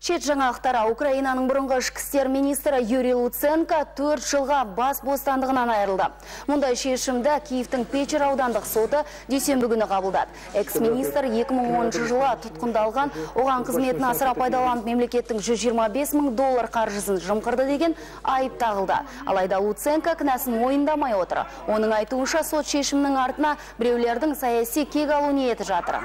Шет жаңалықтара Украинаның бұрынғы ішкі істер министрі Юрий Луценко 4 жылға бас бостандығынан айырылды. Мұндай шешімді Киевтің Печер аудандық соты дүйсенбі күні қабылдады. Экс-министр 2010 жылы тұтқындалған, оған қызметін асыра пайдаланып мемлекеттің 125 мың доллар қаржысын жымқырды деген айып тағылды. Алайда Луценко кінәсін мойындамай отыр. Оның айтуынша сот шешімінің артына біреулердің саяси кек алу ниеті жатыр.